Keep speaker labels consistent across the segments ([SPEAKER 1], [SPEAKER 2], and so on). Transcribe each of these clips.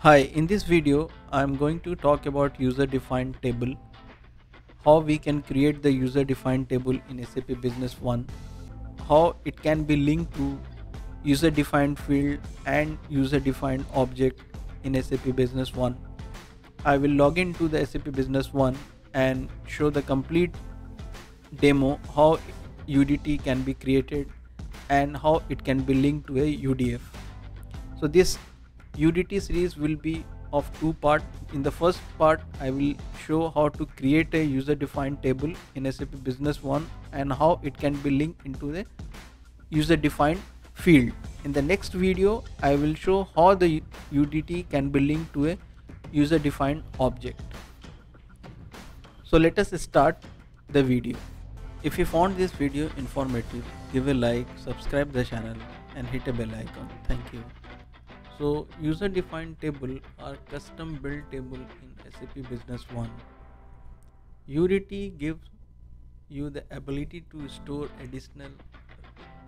[SPEAKER 1] Hi, in this video, I'm going to talk about user defined table, how we can create the user defined table in SAP Business One, how it can be linked to user defined field and user defined object in SAP Business One. I will log into the SAP Business One and show the complete demo how UDT can be created and how it can be linked to a UDF. So this UDT series will be of two part. In the first part, I will show how to create a user defined table in SAP Business One and how it can be linked into the user defined field. In the next video, I will show how the UDT can be linked to a user defined object. So let us start the video. If you found this video informative, give a like, subscribe the channel and hit a bell icon. Thank you. So user defined table are custom built table in SAP Business One. UDT gives you the ability to store additional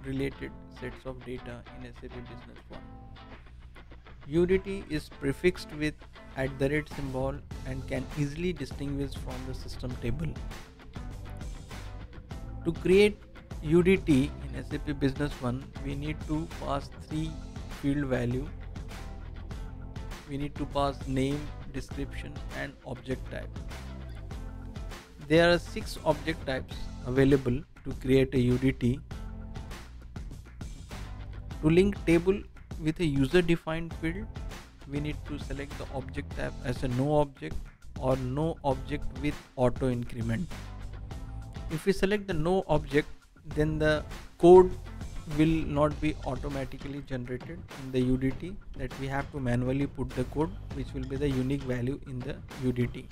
[SPEAKER 1] related sets of data in SAP Business One. UDT is prefixed with at the rate symbol and can easily distinguish from the system table. To create UDT in SAP Business One, we need to pass three field value. We need to pass name, description, and object type. There are six object types available to create a UDT. To link table with a user defined field, we need to select the object type as a no object or no object with auto increment. If we select the no object, then the code will not be automatically generated in the UDT that we have to manually put the code which will be the unique value in the UDT.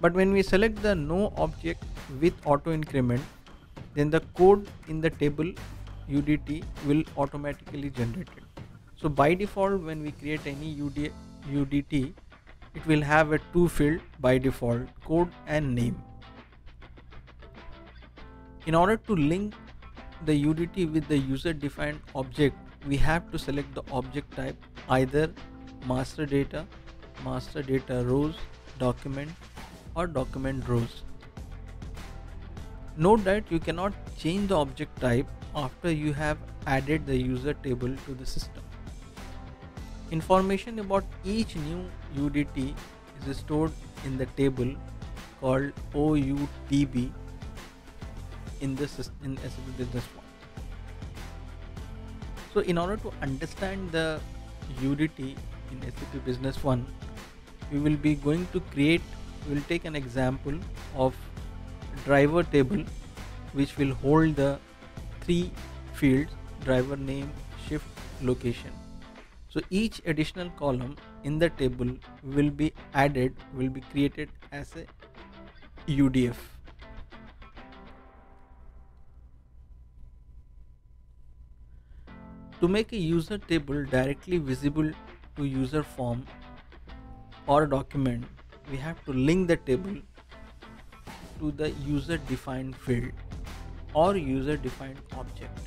[SPEAKER 1] But when we select the no object with auto increment, then the code in the table UDT will automatically generate it. So by default, when we create any UD, UDT, it will have a two field by default code and name. In order to link the UDT with the user defined object, we have to select the object type either master data, master data rows, document or document rows. Note that you cannot change the object type after you have added the user table to the system. Information about each new UDT is stored in the table called OUTB in the in SAP Business One. So in order to understand the UDT in SAP Business One, we will be going to create, we will take an example of driver table which will hold the three fields driver name, shift, location. So each additional column in the table will be added, will be created as a UDF. To make a user table directly visible to user form or document, we have to link the table to the user defined field or user defined object.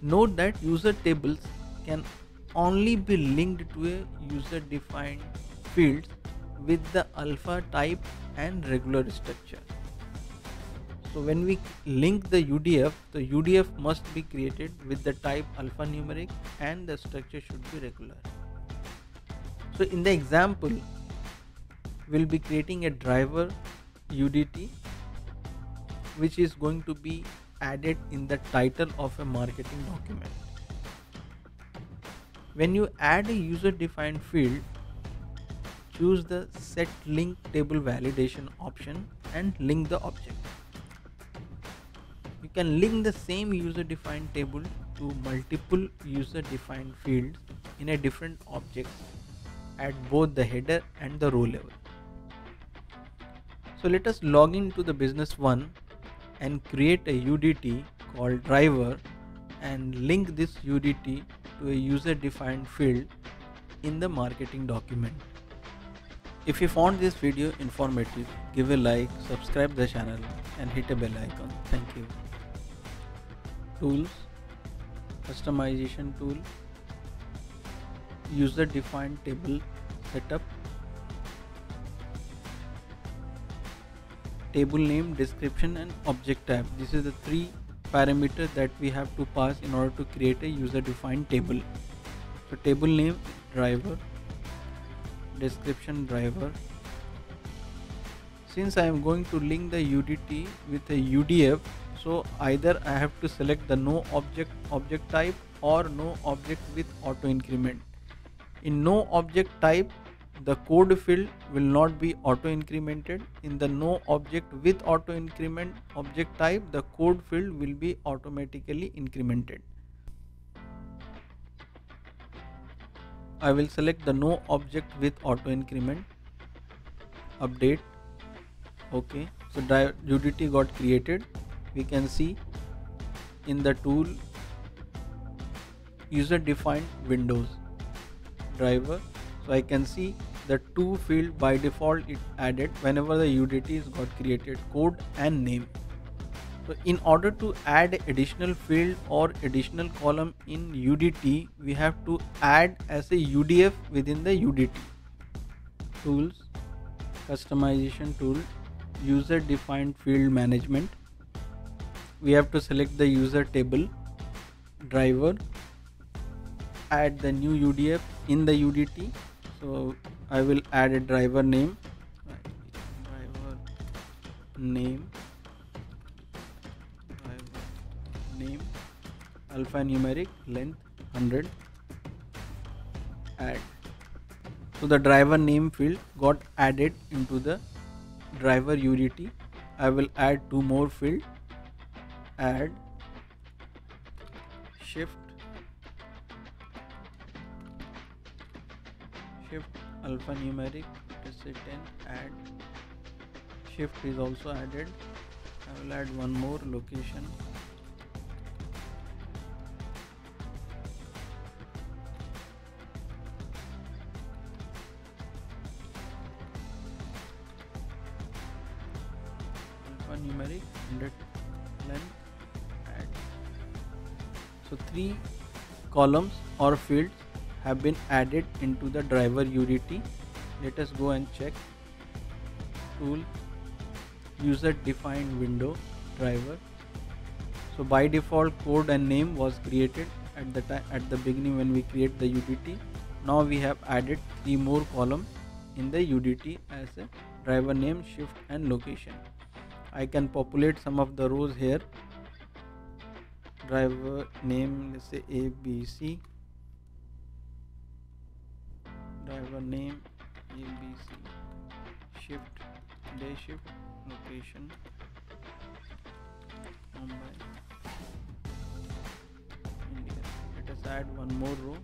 [SPEAKER 1] Note that user tables can only be linked to a user defined fields with the alpha type and regular structure. So when we link the UDF, the UDF must be created with the type alphanumeric and the structure should be regular. So in the example, we'll be creating a driver UDT which is going to be added in the title of a marketing document. When you add a user defined field, choose the set link table validation option and link the can link the same user defined table to multiple user defined fields in a different object at both the header and the row level. So let us log into the business one and create a UDT called driver and link this UDT to a user defined field in the marketing document. If you found this video informative, give a like, subscribe the channel and hit a bell icon. Thank you tools customization tool user defined table setup table name description and object type. This is the three parameters that we have to pass in order to create a user defined table. So table name driver description driver. Since I am going to link the UDT with a UDF so either I have to select the no object object type or no object with auto increment. In no object type the code field will not be auto incremented. In the no object with auto increment object type the code field will be automatically incremented. I will select the no object with auto increment. Update. Okay. So UDT got created we can see in the tool user defined windows driver. So I can see the two field by default it added whenever the UDT is got created code and name. So in order to add additional field or additional column in UDT we have to add as a UDF within the UDT tools customization tool user defined field management we have to select the user table driver add the new UDF in the UDT so I will add a driver name. Driver name. Driver name. Alphanumeric length 100 add. So the driver name field got added into the driver UDT I will add two more field add. Shift. Shift alphanumeric say 10 add. Shift is also added. I will add one more location. Alphanumeric 100 length so three columns or fields have been added into the driver UDT. Let us go and check tool user defined window driver. So by default code and name was created at the time at the beginning when we create the UDT. Now we have added three more columns in the UDT as a driver name, shift and location. I can populate some of the rows here. Driver name let's say ABC driver name ABC shift day shift location Mumbai India. Let us add one more row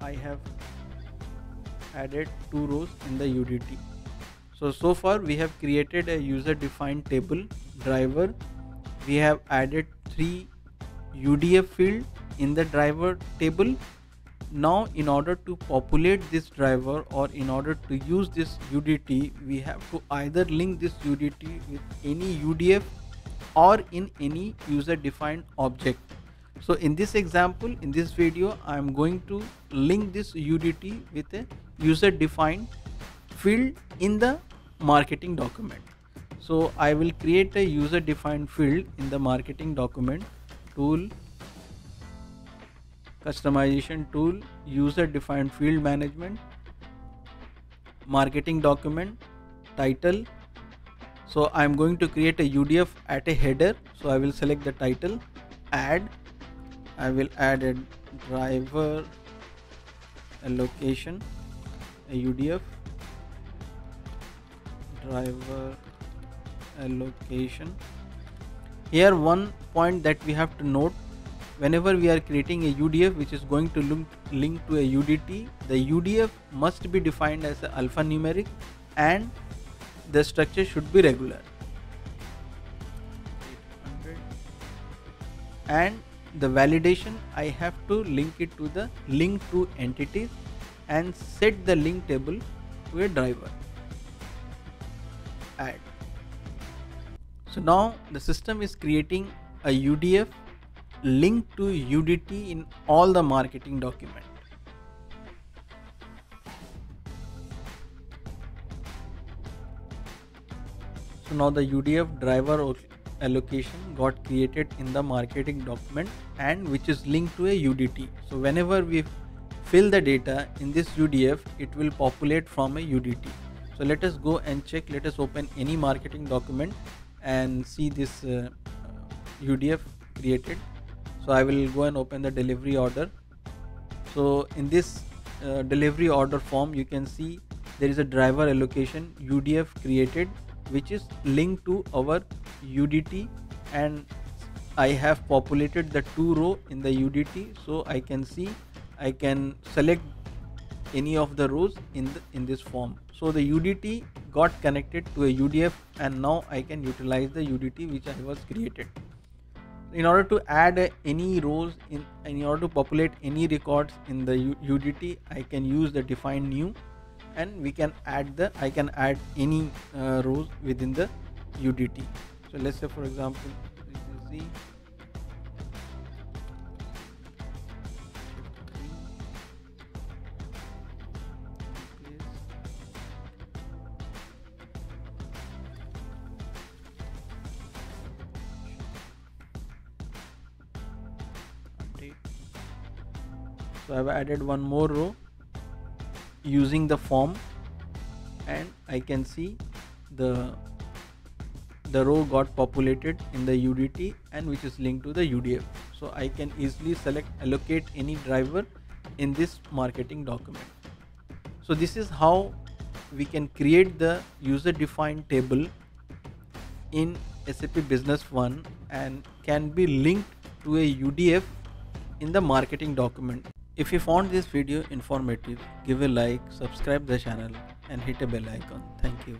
[SPEAKER 1] I have added two rows in the UDT so so far we have created a user defined table driver. We have added three udf field in the driver table. Now in order to populate this driver or in order to use this udt we have to either link this udt with any udf or in any user defined object so in this example in this video i am going to link this udt with a user defined field in the marketing document. So I will create a user defined field in the marketing document tool customization tool user defined field management marketing document title. So I'm going to create a UDF at a header. So I will select the title add I will add a driver a location a UDF driver allocation here one point that we have to note whenever we are creating a UDF which is going to link, link to a UDT the UDF must be defined as an alphanumeric and the structure should be regular. And the validation I have to link it to the link to entities and set the link table to a driver. Add. So now the system is creating a UDF linked to UDT in all the marketing document. So now the UDF driver allocation got created in the marketing document and which is linked to a UDT. So whenever we fill the data in this UDF, it will populate from a UDT. So let us go and check. Let us open any marketing document and see this uh, UDF created. So I will go and open the delivery order. So in this uh, delivery order form, you can see there is a driver allocation UDF created which is linked to our UDT and I have populated the two row in the UDT so I can see I can select any of the rows in the, in this form. So the UDT got connected to a UDF and now I can utilize the UDT which I was created. In order to add any rows in in order to populate any records in the UDT I can use the define new and we can add the I can add any uh, rows within the UDT so let's say for example this is the so I've added one more row using the form and I can see the the row got populated in the UDT and which is linked to the UDF. So I can easily select allocate any driver in this marketing document. So this is how we can create the user defined table in SAP Business One and can be linked to a UDF in the marketing document. If you found this video informative, give a like, subscribe the channel and hit a bell icon. Thank you.